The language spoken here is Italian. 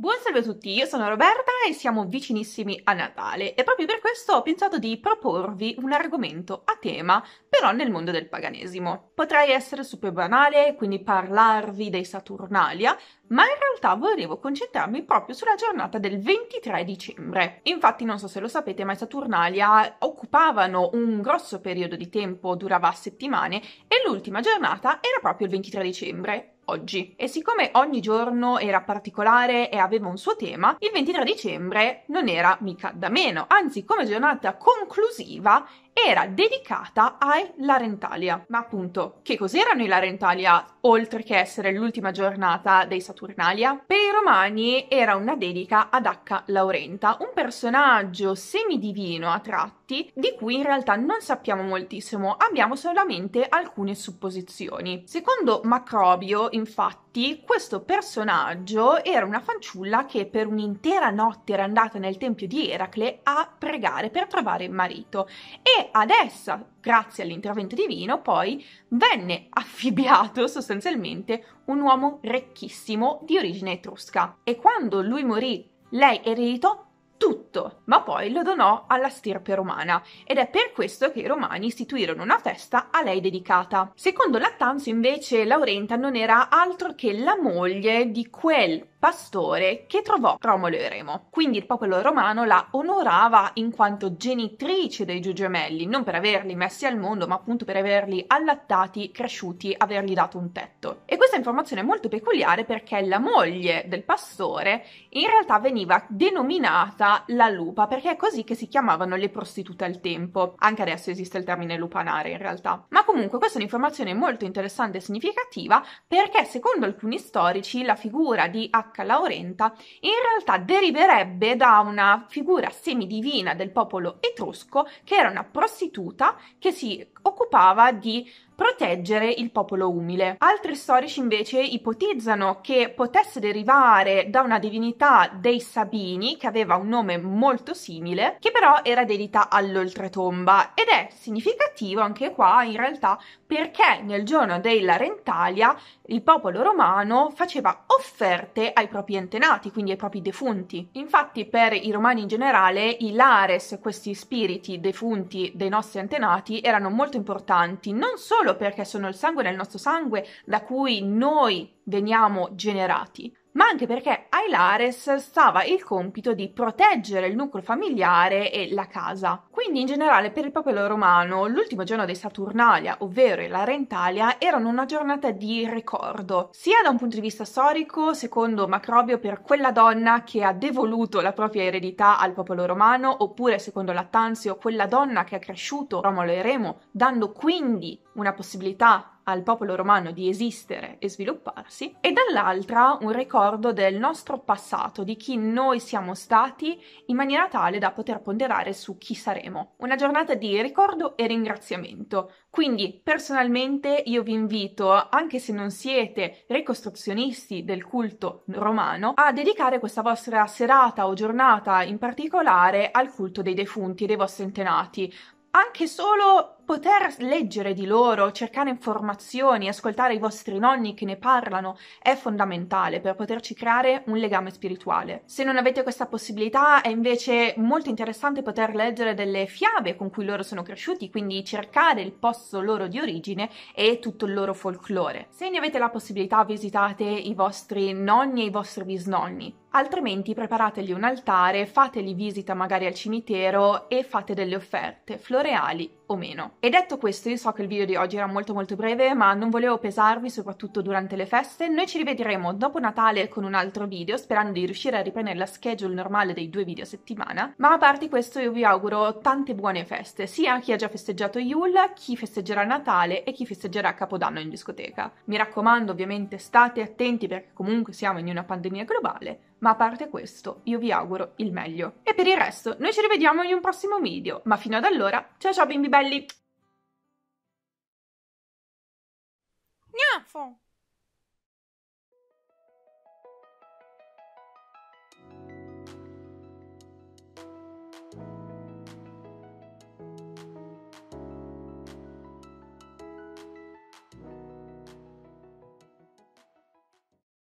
Buon salve a tutti, io sono Roberta e siamo vicinissimi a Natale e proprio per questo ho pensato di proporvi un argomento a tema, però nel mondo del paganesimo. Potrei essere super banale, quindi parlarvi dei Saturnalia, ma in realtà volevo concentrarmi proprio sulla giornata del 23 dicembre. Infatti non so se lo sapete, ma i Saturnalia occupavano un grosso periodo di tempo, durava settimane, e l'ultima giornata era proprio il 23 dicembre oggi. E siccome ogni giorno era particolare e aveva un suo tema, il 23 dicembre non era mica da meno, anzi come giornata conclusiva era dedicata ai Larentalia. Ma appunto, che cos'erano i Larentalia oltre che essere l'ultima giornata dei Saturnalia? Per i romani era una dedica ad H. Laurenta, un personaggio semidivino a tratti di cui in realtà non sappiamo moltissimo, abbiamo solamente alcune supposizioni. Secondo Macrobio, infatti, questo personaggio era una fanciulla che per un'intera notte era andata nel tempio di Eracle a pregare per trovare marito e ad essa, grazie all'intervento divino, poi venne affibbiato sostanzialmente un uomo ricchissimo di origine etrusca. E quando lui morì, lei ereditò tutto, ma poi lo donò alla stirpe romana ed è per questo che i romani istituirono una festa a lei dedicata. Secondo Lattanzio invece Laurenta non era altro che la moglie di quel pastore che trovò Romolo e Remo. Quindi il popolo romano la onorava in quanto genitrice dei due gemelli, non per averli messi al mondo, ma appunto per averli allattati, cresciuti, avergli dato un tetto. E questa informazione è molto peculiare perché la moglie del pastore in realtà veniva denominata la lupa, perché è così che si chiamavano le prostitute al tempo. Anche adesso esiste il termine lupanare in realtà. Ma comunque questa è un'informazione molto interessante e significativa perché secondo alcuni storici la figura di H. Laurenta in realtà deriverebbe da una figura semidivina del popolo etrusco che era una prostituta che si occupava di proteggere il popolo umile. Altri storici invece ipotizzano che potesse derivare da una divinità dei Sabini che aveva un nome molto simile, che però era dedita all'oltretomba ed è significativo anche qua in realtà perché nel giorno della Rentalia il popolo romano faceva offerte ai propri antenati, quindi ai propri defunti. Infatti per i romani in generale i lares, questi spiriti defunti dei nostri antenati, erano molto importanti, non solo perché sono il sangue nel nostro sangue da cui noi veniamo generati, ma anche perché ai Lares stava il compito di proteggere il nucleo familiare e la casa. Quindi in generale per il popolo romano l'ultimo giorno dei Saturnalia, ovvero la Rentalia, erano una giornata di ricordo, sia da un punto di vista storico, secondo Macrobio, per quella donna che ha devoluto la propria eredità al popolo romano, oppure secondo Lattanzio, quella donna che ha cresciuto Romolo e Remo, dando quindi una possibilità al popolo romano di esistere e svilupparsi, e dall'altra un ricordo del nostro passato, di chi noi siamo stati, in maniera tale da poter ponderare su chi saremo. Una giornata di ricordo e ringraziamento. Quindi personalmente io vi invito, anche se non siete ricostruzionisti del culto romano, a dedicare questa vostra serata o giornata in particolare al culto dei defunti e dei vostri antenati. Anche solo poter leggere di loro, cercare informazioni, ascoltare i vostri nonni che ne parlano è fondamentale per poterci creare un legame spirituale. Se non avete questa possibilità è invece molto interessante poter leggere delle fiabe con cui loro sono cresciuti, quindi cercare il posto loro di origine e tutto il loro folklore. Se ne avete la possibilità visitate i vostri nonni e i vostri bisnonni, altrimenti preparategli un altare, fateli visita magari al cimitero e fate delle offerte floreali o meno. E detto questo, io so che il video di oggi era molto molto breve, ma non volevo pesarvi, soprattutto durante le feste. Noi ci rivedremo dopo Natale con un altro video, sperando di riuscire a riprendere la schedule normale dei due video a settimana. Ma a parte questo, io vi auguro tante buone feste, sia a chi ha già festeggiato Yule, chi festeggerà Natale e chi festeggerà Capodanno in discoteca. Mi raccomando, ovviamente, state attenti perché comunque siamo in una pandemia globale. Ma a parte questo, io vi auguro il meglio. E per il resto, noi ci rivediamo in un prossimo video. Ma fino ad allora, ciao ciao bimbi belli! 尿风。